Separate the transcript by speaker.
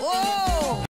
Speaker 1: Oh!